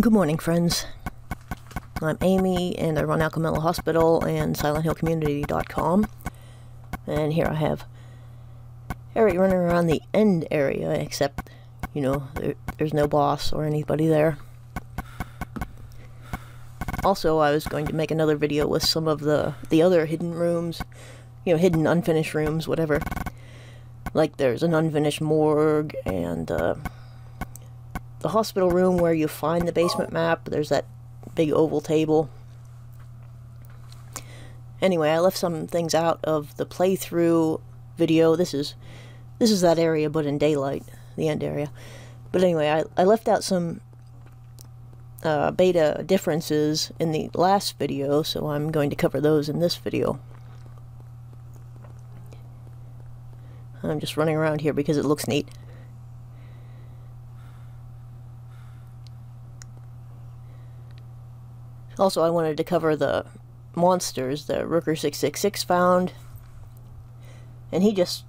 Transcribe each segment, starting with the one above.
Good morning, friends. I'm Amy, and I run Alchemilla Hospital and SilentHillCommunity.com. And here I have Harry running around the end area, except, you know, there, there's no boss or anybody there. Also, I was going to make another video with some of the, the other hidden rooms, you know, hidden unfinished rooms, whatever. Like there's an unfinished morgue and uh, the hospital room where you find the basement map. There's that big oval table. Anyway, I left some things out of the playthrough video. This is this is that area, but in daylight, the end area. But anyway, I, I left out some uh, beta differences in the last video, so I'm going to cover those in this video. I'm just running around here because it looks neat. Also, I wanted to cover the monsters that Roocker666 found. And he just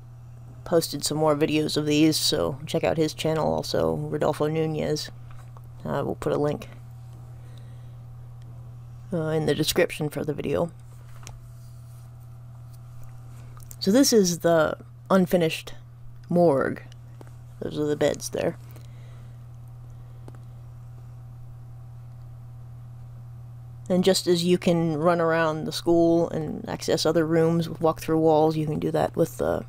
posted some more videos of these, so check out his channel also, Rodolfo Nunez. Uh, we'll put a link uh, in the description for the video. So this is the unfinished morgue. Those are the beds there. And just as you can run around the school and access other rooms walk through walls, you can do that with the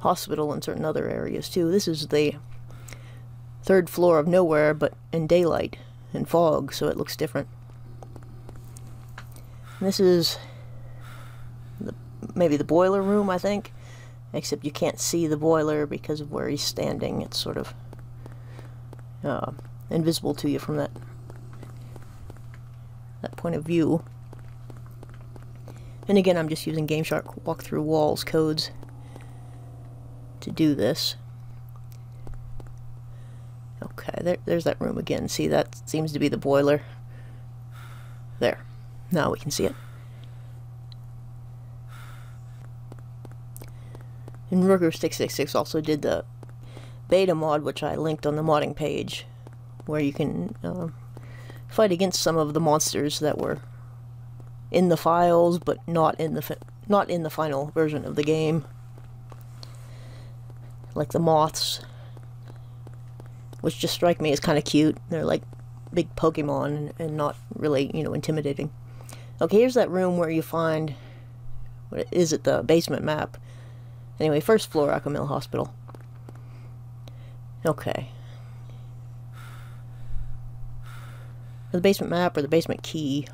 hospital and certain other areas too. This is the third floor of nowhere, but in daylight and fog, so it looks different. This is the, maybe the boiler room, I think, except you can't see the boiler because of where he's standing. It's sort of uh, invisible to you from that that point of view. And again, I'm just using GameShark walk through walls codes to do this. Okay, there, there's that room again. See, that seems to be the boiler. There. Now we can see it. And Roocker666 also did the beta mod, which I linked on the modding page, where you can uh, fight against some of the monsters that were in the files, but not in the not in the final version of the game, like the moths, which just strike me as kind of cute. They're like big Pokemon and, not really, you know, intimidating. Okay, here's that room where you find what is it the basement map. Anyway, first floor, Alchemilla Hospital. Okay. The basement map or the basement key.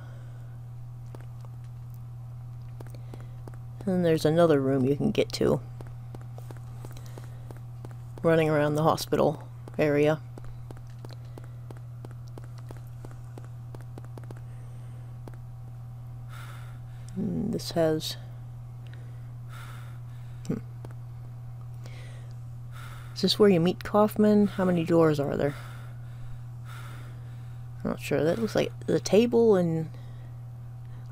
And there's another room you can get to. Running around the hospital area. And this has... Hmm. Is this where you meet Kaufman? How many doors are there? Not sure. That looks like the table and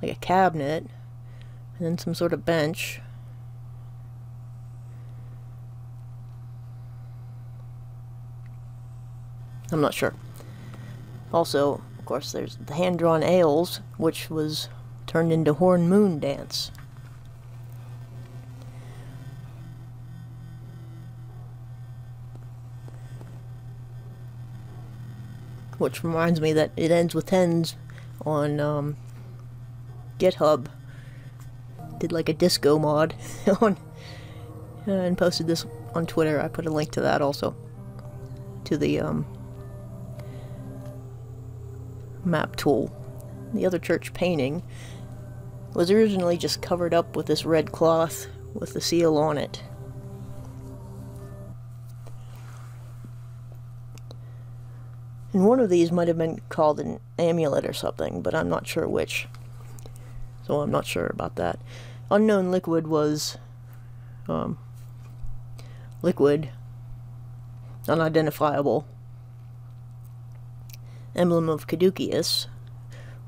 like a cabinet and then some sort of bench. I'm not sure. Also, of course, there's the hand-drawn ales, which was turned into Horn Moon Dance. Which reminds me that ItEndsWithTens on um, GitHub. Did like a disco mod on uh, and posted this on Twitter. I put a link to that also to the um, map tool. The other church painting was originally just covered up with this red cloth with the seal on it. And one of these might have been called an amulet or something, but I'm not sure which. So I'm not sure about that. Unknown liquid was um, liquid, unidentifiable, emblem of Caduceus,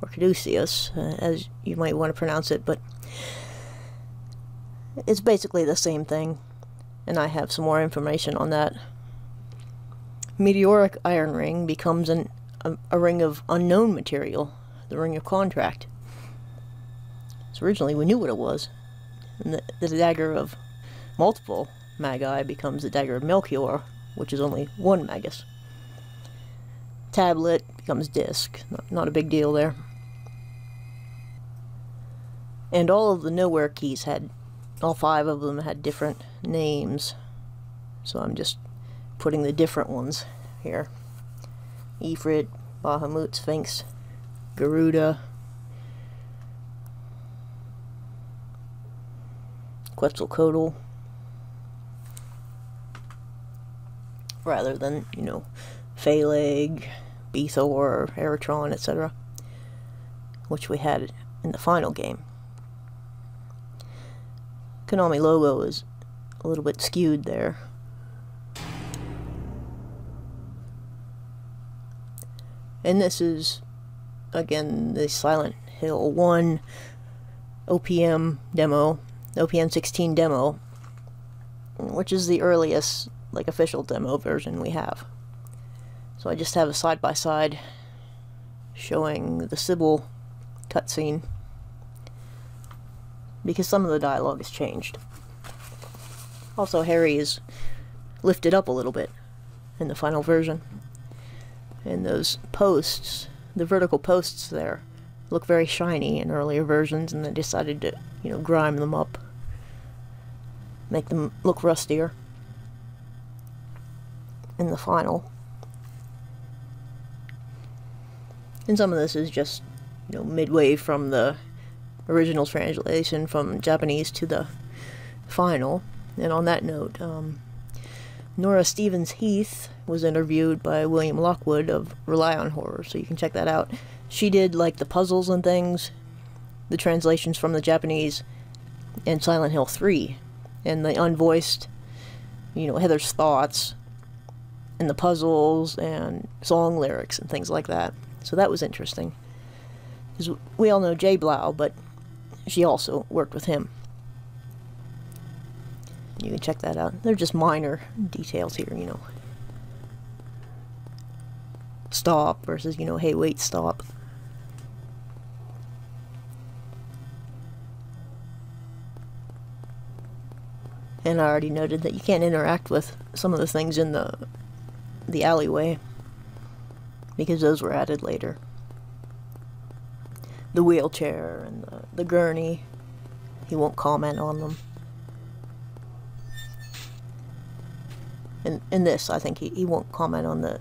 or Caduceus, uh, as you might want to pronounce it, but it's basically the same thing, and I have some more information on that meteoric iron ring becomes an a, a ring of unknown material, the Ring of Contract. So originally we knew what it was. And the, the dagger of multiple magi becomes the dagger of Melchior, which is only one magus. Tablet becomes disc. Not, not a big deal there. And all of the nowhere keys had, all five of them had different names. So I'm just putting the different ones here. Ifrit, Bahamut, Sphinx, Garuda, Quetzalcoatl, rather than, you know, Phaleg, Bethor, Aratron, etc., which we had in the final game. Konami logo is a little bit skewed there. And this is, again, the Silent Hill 1 OPM demo, OPM 16 demo, which is the earliest, like, official demo version we have. So I just have a side-by-side -side showing the Cybil cutscene because some of the dialogue has changed. Also, Harry is lifted up a little bit in the final version. And those posts, the vertical posts there, look very shiny in earlier versions, and they decided to, you know, grime them up, make them look rustier in the final. And some of this is just, you know, midway from the original translation from Japanese to the final. And on that note, um, Nora Stevens Heath was interviewed by William Lockwood of Rely on Horror, so you can check that out. She did like the puzzles and things, the translations from the Japanese, and Silent Hill 3, and the unvoiced, you know, Heather's thoughts, and the puzzles, and song lyrics, and things like that. So that was interesting. Because we all know Jay Blau, but she also worked with him. You can check that out. They're just minor details here, you know. Stop versus, you know, hey, wait, stop. And I already noted that you can't interact with some of the things in the the alleyway because those were added later the wheelchair and the, the gurney. He won't comment on them. In, in this, I think he, he won't comment on the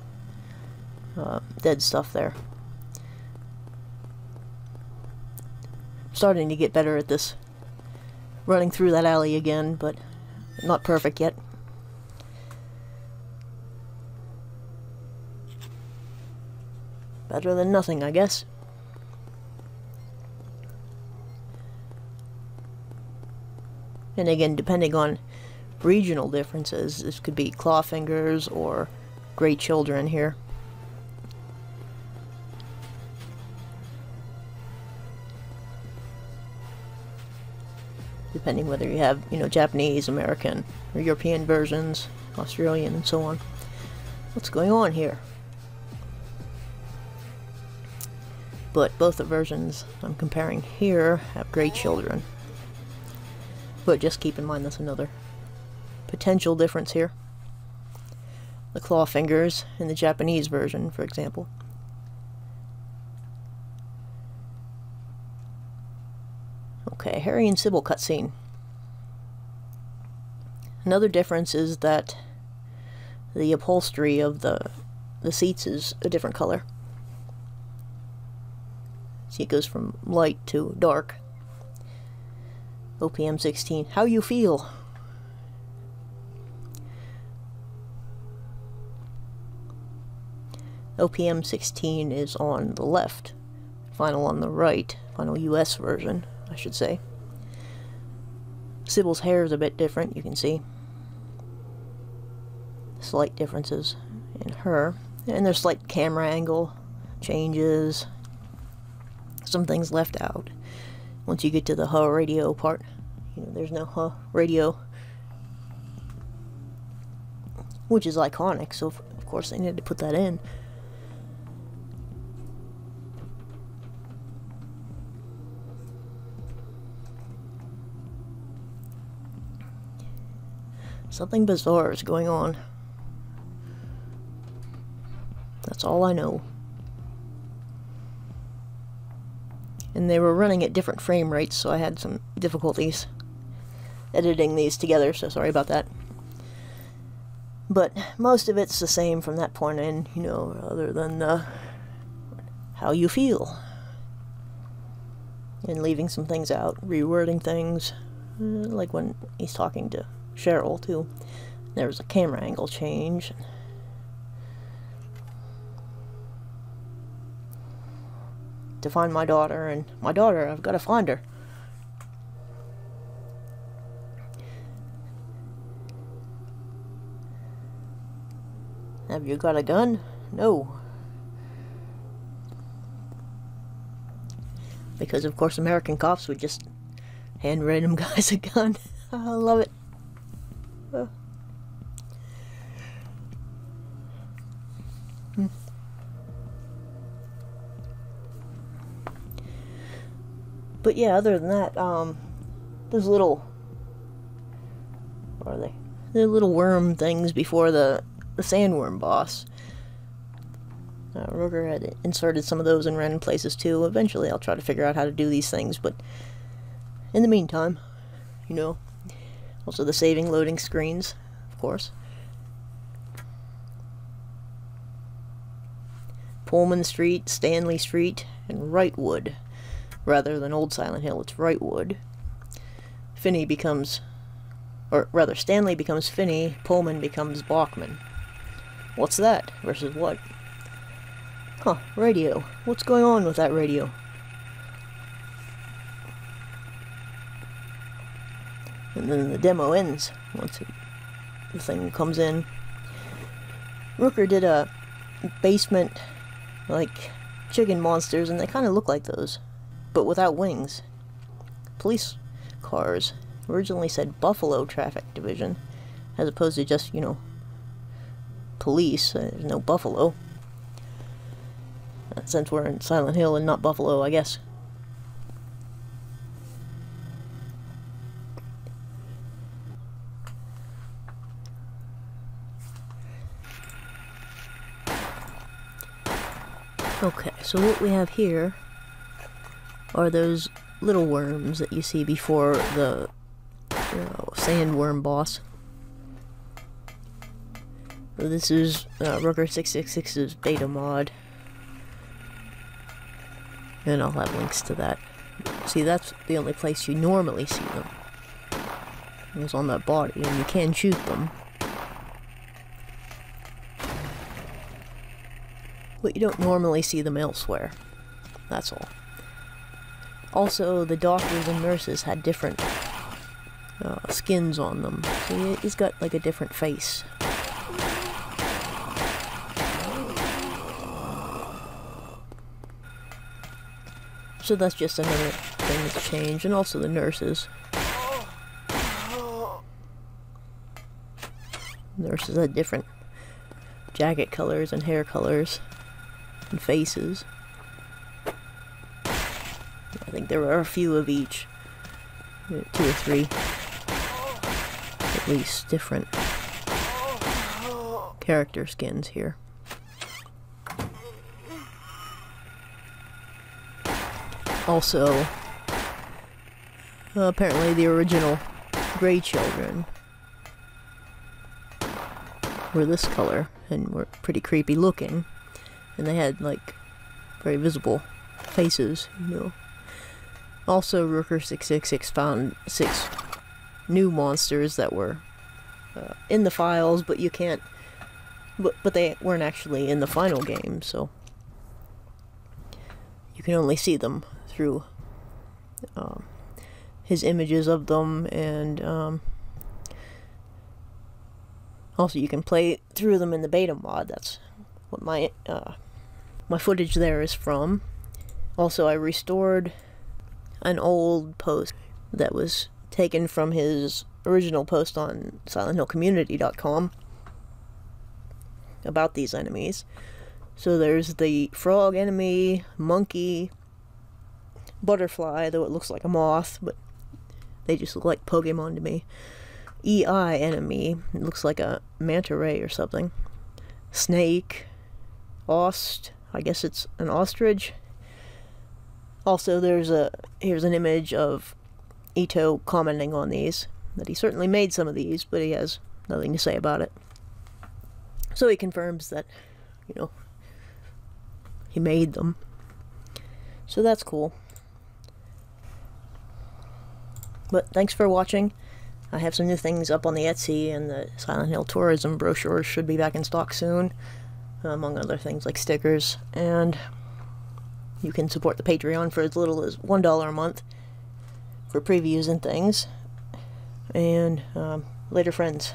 uh, dead stuff there. Starting to get better at this. Running through that alley again, but not perfect yet. Better than nothing, I guess. And again, depending on regional differences, this could be Clawfingers or Grey Children here. Depending whether you have, you know, Japanese, American, or European versions, Australian, and so on. What's going on here? But both the versions I'm comparing here have Grey Children. But just keep in mind that's another potential difference here. The claw fingers in the Japanese version, for example. Okay, Harry and Cybil cutscene. Another difference is that the upholstery of the the seats is a different color. See, it goes from light to dark. OPM 16. How you feel? OPM 16 is on the left, final on the right, final US version, I should say. Cybil's hair is a bit different, you can see. Slight differences in her. And there's slight camera angle changes. Some things left out once you get to the huh radio part. You know, there's no huh radio. Which is iconic, so of course they needed to put that in. Something bizarre is going on. That's all I know. And they were running at different frame rates, so I had some difficulties editing these together, so sorry about that. But most of it's the same from that point in, you know, other than how you feel. And leaving some things out, rewording things, uh, like when he's talking to Cheryl, too. There was a camera angle change. To find my daughter, and my daughter, I've got to find her. Have you got a gun? No. Because, of course, American cops would just hand random guys a gun. I love it. Hmm. But yeah, other than that, um, those little, what are they? They're little worm things before the the sandworm boss. Uh, Ruger had inserted some of those in random places too. Eventually, I'll try to figure out how to do these things, but in the meantime, you know, also the saving loading screens, of course. Pullman Street, Stanley Street, and Wrightwood. Rather than Old Silent Hill, it's Wrightwood. Finney becomes, or rather, Stanley becomes Finney, Pullman becomes Bachman. What's that? Versus what? Huh, radio. What's going on with that radio? And then the demo ends once it, the thing comes in. Roocker did a basement, like, chicken monsters, and they kind of look like those, but without wings. Police cars originally said Buffalo Traffic Division, as opposed to just, you know, police. Uh, there's no buffalo. Uh, since we're in Silent Hill and not Buffalo, I guess. Okay, so what we have here are those little worms that you see before the sandworm boss. This is uh, Ruger 666's beta mod. And I'll have links to that. See, that's the only place you normally see them. It's on that body, and you can shoot them. But you don't normally see them elsewhere. That's all. Also, the doctors and nurses had different uh, skins on them. So he's got like a different face. So that's just another thing that's changed, and also the nurses. Nurses had different jacket colors and hair colors faces. I think there are a few of each. Two or three. At least different character skins here. Also, apparently the original Grey Children were this color and were pretty creepy looking. And they had, like, very visible faces, you know. Also, Roocker 666 found six new monsters that were uh, in the files, but you can't... But, but they weren't actually in the final game, so... You can only see them through um, his images of them and um, also you can play through them in the beta mod that's what my uh, my footage there is from also I restored an old post that was taken from his original post on silenthillcommunity.com about these enemies so there's the frog enemy monkey butterfly, though it looks like a moth, but they just look like Pokemon to me. EI enemy. It looks like a manta ray or something. Snake. Ost. I guess it's an ostrich. Also, there's a here's an image of Ito commenting on these that he certainly made some of these, but he has nothing to say about it. So he confirms that, you know, he made them. So that's cool. But thanks for watching. I have some new things up on the Etsy, and the Silent Hill tourism brochures should be back in stock soon, among other things like stickers. And you can support the Patreon for as little as $1 a month for previews and things. And um, later, friends.